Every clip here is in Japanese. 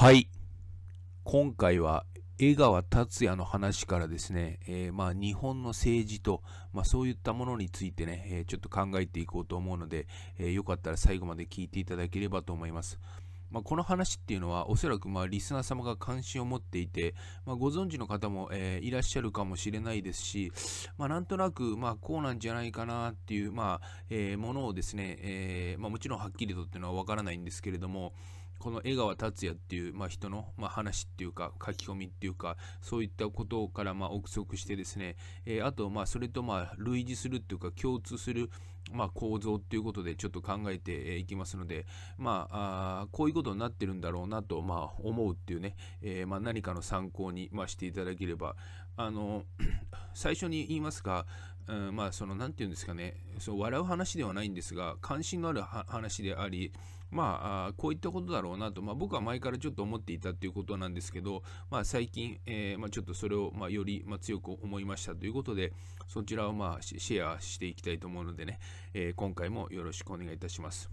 はい。今回は江川達也の話からですね、えーまあ、日本の政治と、まあ、そういったものについてね、えーちょっと考えていこうと思うので、えーよかったら最後まで聞いていただければと思います。まあ、この話っていうのはおそらくまあリスナー様が関心を持っていて、まあ、ご存知の方も、えいらっしゃるかもしれないですし、まあ、なんとなく、まあ、こうなんじゃないかなっていう、まあえものをですね、えーまあ、もちろんはっきりとっていうのはわからないんですけれども、この江川達也っていう、まあ、人の、まあ、話っていうか書き込みっていうかそういったことからまあ憶測してですね、えーあとまあそれとまあ類似するっていうか共通するまあ構造っていうことでちょっと考えていきますのでまああこういうことになってるんだろうなとまあ思うっていうね、えーまあ、何かの参考にまあしていただければ。あの 最初に言いますが、うん、まあその何て言うんですかねそう笑う話ではないんですが関心のある話でありまあこういったことだろうなと、まあ、僕は前からちょっと思っていたということなんですけど、まあ、最近、えーまあ、ちょっとそれを、ま、より、ま、強く思いましたということでそちらを、まあ、シシェアしていきたいと思うのでね、えー今回もよろしくお願いいたします。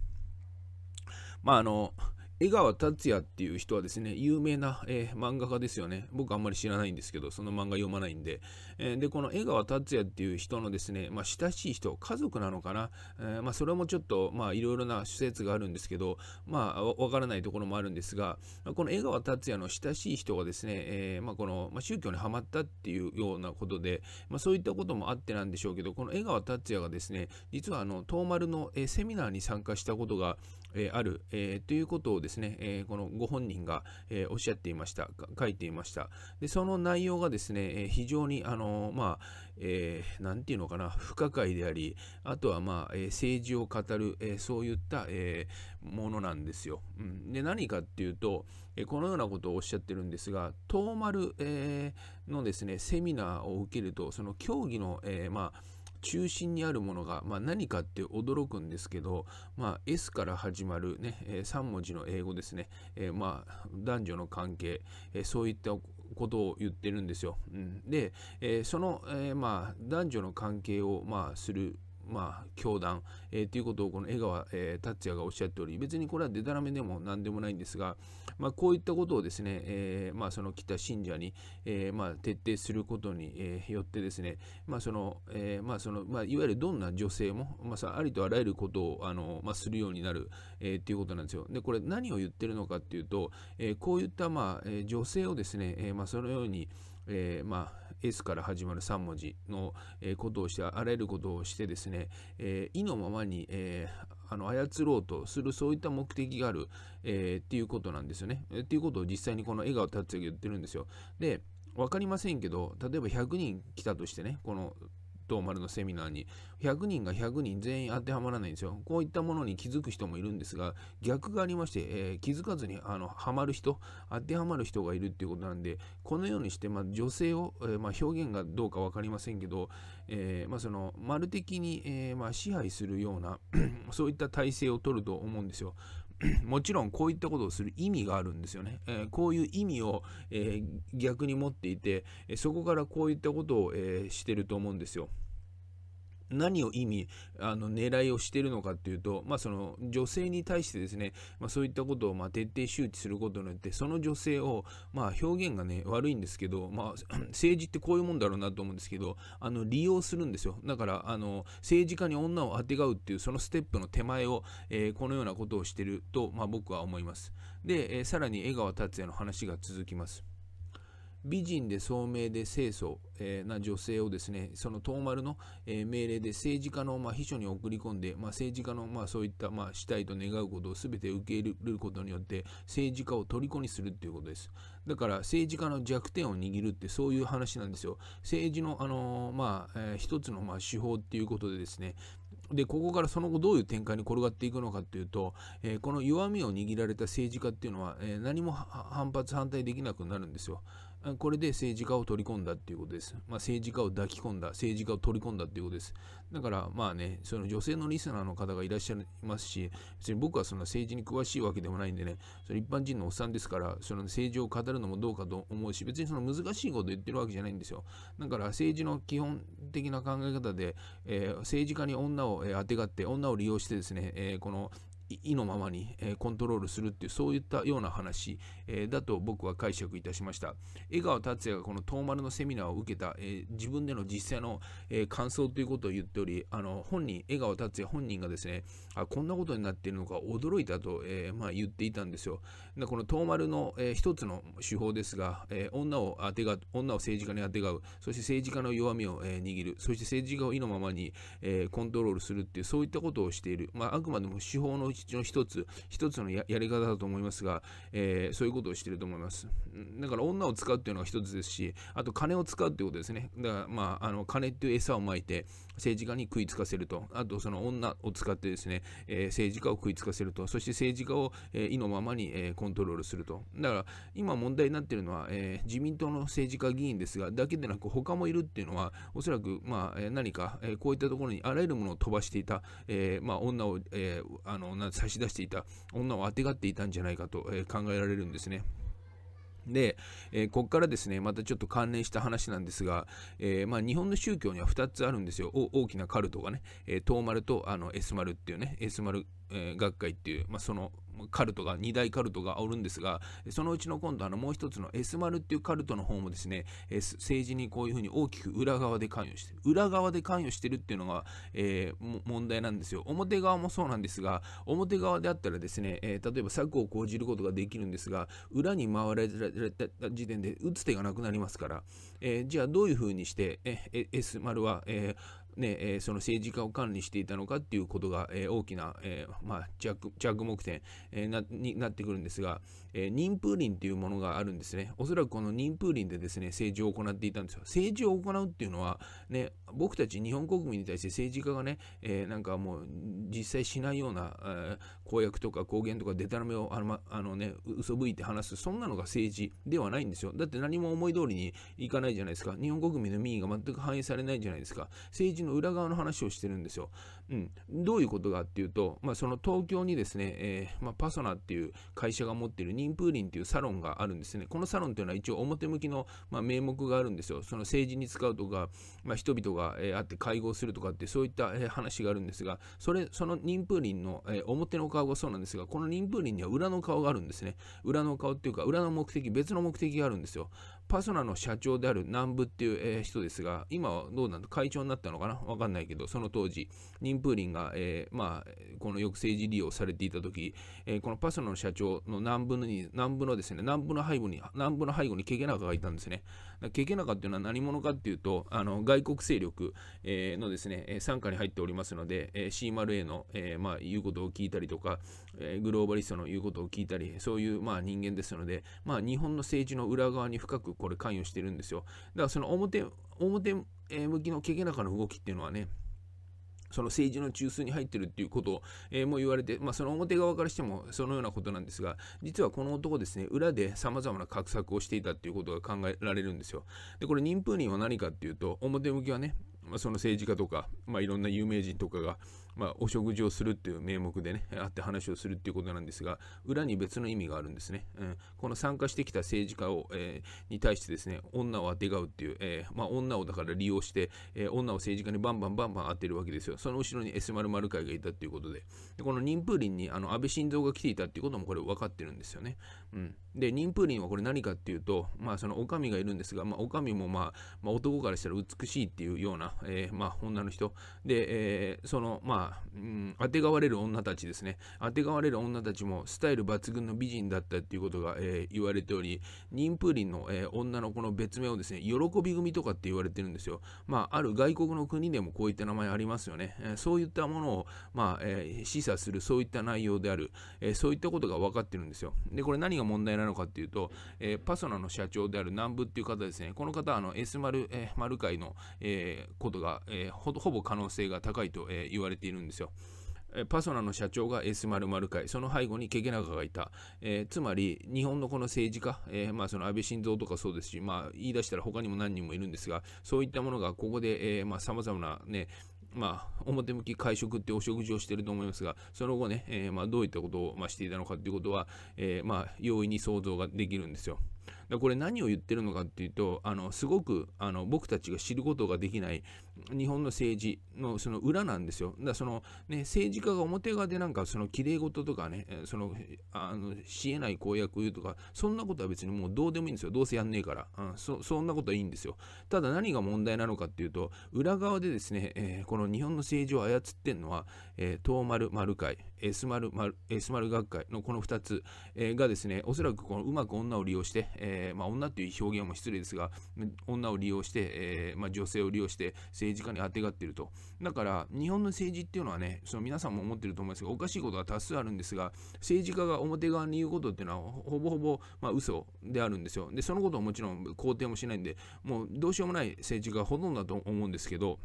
まああの江川達也っていう人はですね、有名な、えー漫画家ですよね。僕あんまり知らないんですけど、その漫画読まないんで。えーで、この江川達也っていう人のですね、まあ、親しい人、家族なのかな？えーまあ、それもちょっと、まあ、いろいろな施設があるんですけど、まあ、わからないところもあるんですが、この江川達也の親しい人がですね、えまあ、この、まあ、宗教にはまったっていうようなことで、まあ、そういったこともあってなんでしょうけど、この江川達也がですね、実はあの、東丸の、えセミナーに参加したことが、えーある、えーということをですね、えーこのご本人が、えーおっしゃっていました、書いていました。で、その内容がですね、えー非常に、あのーまあ、えーなんていうのかな、不可解であり、あとは、まあ、えー政治を語る、えーそういった、えーものなんですよ。うん、で、何かっていうと、えーこのようなことをおっしゃってるんですが、東丸、えーのですね、セミナーを受けると、その競技の、えーまあ、中心にあるものが、まあ、何かって驚くんですけど、まあ、S から始まる、ねえ3文字の英語ですね、えーまあ、男女の関係、えーそういったことを言ってるんですよ。うん、で、えその、えまあ、男女の関係を、まあ、するまあ、教団、えーということをこの江川、えー達也がおっしゃっており、別にこれはデタラメでも何でもないんですが、まあ、こういったことをですね、えーまあ、その来た信者に、えーまあ、徹底することに、えーよってですね、まあそのえーまあそのまあ、いわゆるどんな女性も、まあ、さありとあらゆることをあの、まあ、するようになる、えーっていうことなんですよ。で、これ何を言ってるのかっていうと、えーこういった、まあえー女性をですね、えーまあ、そのように、えーまあ、S から始まる3文字の、えことをして、あらゆることをしてですね、えー意のままに、えーあの操ろうとするそういった目的がある、えーっていうことなんですよね。えーっていうことを実際にこの笑顔達也が言ってるんですよ。で、分かりませんけど、例えば100人来たとしてね、この東丸のセミナーに100人が100人全員当てはまらないんですよ。こういったものに気づく人もいるんですが逆がありまして、えー気づかずにあのはまる人当てはまる人がいるっていうことなんでこのようにして、まあ、女性を、えーまあ、表現がどうか分かりませんけど、えーまあ、その丸的に、えま、支配するような そういった体制を取ると思うんですよ。もちろんこういったことをする意味があるんですよね。えーこういう意味を、えー逆に持っていて、えそこからこういったことを、えーしてると思うんですよ。何を意味あの狙いをしているのかっていうと、まあ、その女性に対してですね、まあ、そういったことをまあ徹底周知することによってその女性を、まあ、表現がね悪いんですけど、まあ、政治ってこういうもんだろうなと思うんですけどあの利用するんですよ。だからあの政治家に女をあてがうっていうそのステップの手前を、えーこのようなことをしていると、まあ、僕は思います。で、えーさらに江川達也の話が続きます。美人で聡明で清楚、な女性をですねその東丸の、命令で政治家の、秘書に送り込んで、ま、政治家の、ま、そういった、まあ、したいと願うことを全て受け入れることによって政治家を虜にするっていうことです。だから政治家の弱点を握るってそういう話なんですよ。政治の、あのまあ一つの、まあ、手法っていうことでですね。でここからその後どういう展開に転がっていくのかっていうと、えーこの弱みを握られた政治家っていうのは、えー何も反発反対できなくなるんですよ。これで政治家を取り込んだっていうことです。まあ、政治家を抱き込んだ、政治家を取り込んだっていうことです。だから、まあね、その女性のリスナーの方がいらっしゃいますし、別に僕はその政治に詳しいわけでもないんでね、その一般人のおっさんですから、その政治を語るのもどうかと思うし、別にその難しいこと言ってるわけじゃないんですよ。だから政治の基本的な考え方で、えー政治家に女を、えーあてがって、女を利用してですね、えーこの意のままに、えコントロールするっていうそういったような話、えだと僕は解釈いたしました。江川達也がこの東丸のセミナーを受けた、え自分での実際の、え感想ということを言っておりあの本人江川達也本人がですねあこんなことになっているのか驚いたと、えまあ、言っていたんですよ。でこの東丸の、え一つの手法ですが、え女を当てが女を政治家にあてがう。そして政治家の弱みを、え握る。そして政治家を意のままに、えコントロールするっていうそういったことをしている、まあ、あくまでも手法のうちの一つ一つのやり方だと思いますが、えー、そういうことをしてると思います。だから女を使うっていうのが一つですしあと金を使うっていうことですね。だからまああの金っていう餌をまいて政治家に食いつかせると。あとその女を使ってですね、えー、政治家を食いつかせると。そして政治家を、えー、意のままに、えー、コントロールすると。だから今問題になっているのは、えー、自民党の政治家議員ですがだけでなく他もいるっていうのはおそらくまあ、何か、えこういったところにあらゆるものを飛ばしていた、えまあ、女を、えあの差し出していた女をあてがっていたんじゃないかと、え考えられるんですね。で、えー、ここからですね、またちょっと関連した話なんですが、えー、まあ、日本の宗教には2つあるんですよ。大きなカルトがね、えー、東丸とあの S 丸っていうね、S 丸、え、学会っていう、まあ、そのカルトが、2大カルトがおるんですが、そのうちの今度、あのもう一つの S 丸っていうカルトの方もですね、え政治にこういうふうに大きく裏側で関与してる。裏側で関与してるっていうのが、えー、問題なんですよ。表側もそうなんですが、表側であったらですね、えー、例えば策を講じることができるんですが、裏に回られた時点で打つ手がなくなりますから、えー、じゃあどういうふうにして、え S 丸は、えーねえ、その政治家を管理していたのかっていうことが、え、大きな、え、まあ、着着目点、えなになってくるんですが、え任風林っていうものがあるんですね。おそらくこの任風林でですね、政治を行っていたんですよ。政治を行うっていうのは、ね、僕たち日本国民に対して政治家がね、えなんかもう実際しないような、え公約とか公言とかデタラメをあの、ま、あのね、嘘吹いて話す、そんなのが政治ではないんですよ。だって何も思い通りにいかないじゃないですか。日本国民の民意が全く反映されないじゃないですか。政治の裏側の話をしてるんですよ。うん、どういうことかっていうと、まあ、その東京にですね、えー、まあ、パソナっていう会社が持っているニンプーリンっていうサロンがあるんですね。このサロンっていうのは一応表向きの、まあ、名目があるんですよ。その政治に使うとか、ま人々が、えー、会って会合するとかってそういった、え、話があるんですが、それ、そのニンプーリンの、え表の顔がそうなんですが、このニンプーリンには裏の顔があるんですね。裏の顔っていうか、裏の目的、別の目的があるんですよ。パソナの社長である南部っていう、人ですが、今はどうなんだ、会長になったのかな？わかんないけど、その当時、ニンプーリンが、えー、まあ、このよく政治利用されていた時、えー、このパソナの社長の南部のに、南部のですね、南部の背後に、南部の背後にケゲナカがいたんですね。ケゲナカっていうのは何者かっていうと、あの外国勢力、えー、のですね、傘下に入っておりますので、えー、C○A の、え、まあ、言うことを聞いたりとか、え、グローバリストの言うことを聞いたり、そういう、まあ、人間ですので、まあ、日本の政治の裏側に深くこれ関与してるんですよ。だからその表、表向きのけげなかの動きっていうのはね、その政治の中枢に入ってるっていうことを、えー、も言われて、まあ、その表側からしてもそのようなことなんですが、実はこの男ですね、裏で様々な画策をしていたっていうことが考えられるんですよ。で、これ、妊婦人は何かっていうと、表向きはね、その政治家とか、まあ、いろんな有名人とかが、まあ、お食事をするっていう名目でね、会って話をするっていうことなんですが、裏に別の意味があるんですね。うん、この参加してきた政治家を、えー、に対してですね、女をあてがうっていう、えー、まあ、女をだから利用して、えー、女を政治家にバンバンバンバン当てるわけですよ。その後ろに S 丸丸会がいたっていうことで、でこの任風林にあの安倍晋三が来ていたっていうこともこれ分かってるんですよね。うん、で、任風林はこれ何かっていうと、まあ、そのお上がいるんですが、まあ、お上も、まあ、まあ、男からしたら美しいっていうような、えまあ、女の人で、えその、まあ、うん、あてがわれる女たちですね。あてがわれる女たちもスタイル抜群の美人だったっていうことが、えー、言われており、ニンプーリンの、え、女の子の別名をですね、喜び組とかって言われてるんですよ。まあ、ある外国の国でもこういった名前ありますよね。え、そういったものを、まあ、え示唆する、そういった内容である、えそういったことが分かってるんですよ。で、これ何が問題なのかっていうと、えパソナの社長である南部っていう方ですね。この方あの S 丸、え丸会の、えことが、えほぼ可能性が高いと、え言われているんですよ。パソナの社長が S○○ 会、その背後にケゲナカがいた。えー、つまり、日本のこの政治家、えー、まあ、その安倍晋三とかそうですし、まあ、言い出したら他にも何人もいるんですが、そういったものがここで、えー、まあ、様々なね、まあ、表向き会食ってお食事をしていると思いますが、その後ね、えー、まあ、どういったことを、まあ、していたのかということは、えー、まあ、容易に想像ができるんですよ。これ何を言ってるのかっていうと、あのすごくあの僕たちが知ることができない日本の政治のその裏なんですよ。だからその、ね、政治家が表側でなんかその綺麗事とかね、そのあのしえない公約言うとか、そんなことは別にもうどうでもいいんですよ。どうせやんねえから。うん、そそんなことはいいんですよ。ただ何が問題なのかっていうと、裏側でですね、えー、この日本の政治を操ってんのは、えー、東丸丸会、S 丸丸、S 丸学会のこの2つ、えー、がですね、おそらくこのうまく女を利用して、えー、まあ、女っていう表現も失礼ですが、女を利用して、えまあ、女性を利用して政政治家にあてがってると。だから、日本の政治っていうのはね、その皆さんも思ってると思いますが、おかしいことが多数あるんですが、政治家が表側に言うことっていうのは、ほぼほぼ、まあ、嘘であるんですよ。で、そのことをもちろん肯定もしないんで、もうどうしようもない政治家がほとんどだと思うんですけど、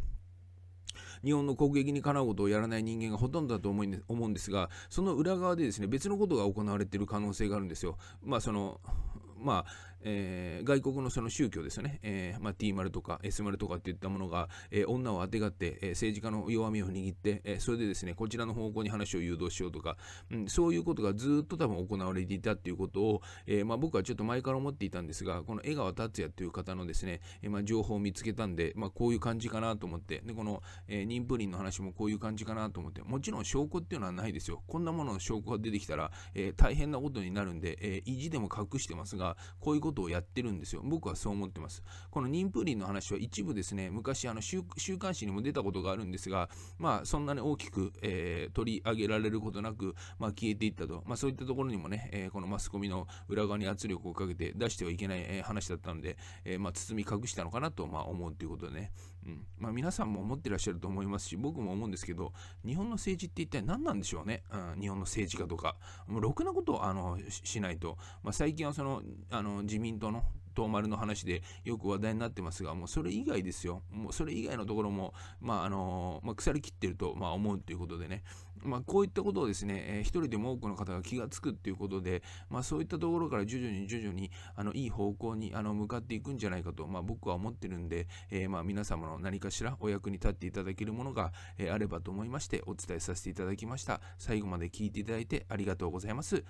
日本の国益にかなうことをやらない人間がほとんどだと思うんですが、その裏側でですね、別のことが行われている可能性があるんですよ。まあ、その、まあ、えー、外国のその宗教ですよね、えーまあ、T 丸とか S 丸とかっていったものが、えー、女をあてがって、えー、政治家の弱みを握って、えー、それでですねこちらの方向に話を誘導しようとか、うん、そういうことがずっと多分行われていたっていうことを、えーまあ、僕はちょっと前から思っていたんですがこの江川達也という方のですね、えーまあ、情報を見つけたんで、まあ、こういう感じかなと思ってでこの、えー、妊婦林の話もこういう感じかなと思ってもちろん証拠っていうのはないですよ。こんなものの証拠が出てきたら、えー、大変なことになるんで、えー、意地でも隠してますがこういうことことをやってるんですよ。僕はそう思ってます。この妊婦林の話は一部ですね、昔あの週刊誌にも出たことがあるんですが、まあそんなに大きく、えー、取り上げられることなく、まあ、消えていったと。まあそういったところにもね、えー、このマスコミの裏側に圧力をかけて出してはいけない、え、話だったので、えまあ包み隠したのかなと、まあ、思うということでね。うんまあ、皆さんも思ってらっしゃると思いますし、僕も思うんですけど、日本の政治って一体何なんでしょうね？うん、日本の政治家とか。もうろくなことをあのしないと。まあ、最近はそのあの自民党の東丸の話でよく話題になってますが、もうそれ以外ですよ。もうそれ以外のところも、まああのまあ、腐りきってると、まあ、思うということでね、まあ、こういったことをですね、えー、一人でも多くの方が気がつくっていうことで、まあ、そういったところから徐々に徐々にあのいい方向にあの向かっていくんじゃないかと、まあ、僕は思ってるんで、えー、まあ皆様の何かしらお役に立っていただけるものが、えー、あればと思いましてお伝えさせていただきました。最後まで聞いていただいてありがとうございます。